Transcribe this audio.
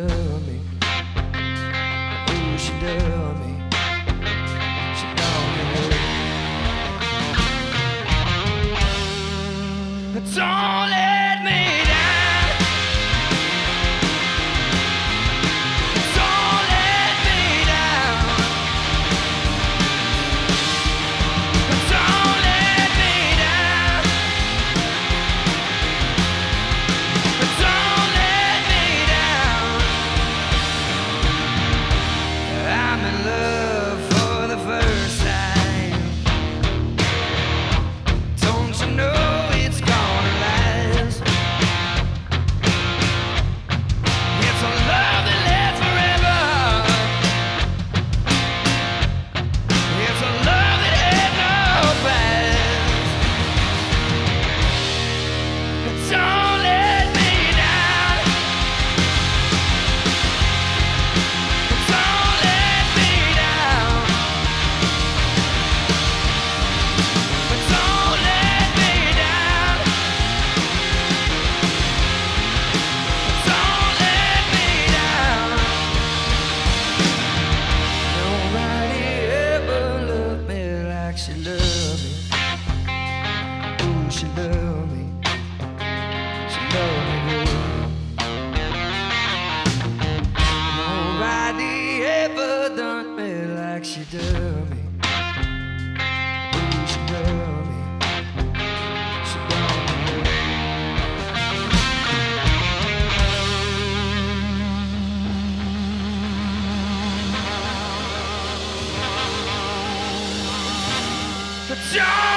love me. Oh, she love me. She love me. It's all. She loved me. She loved me good. Nobody ever done me like she done me. Ooh, she loved me. She loved me good. Don't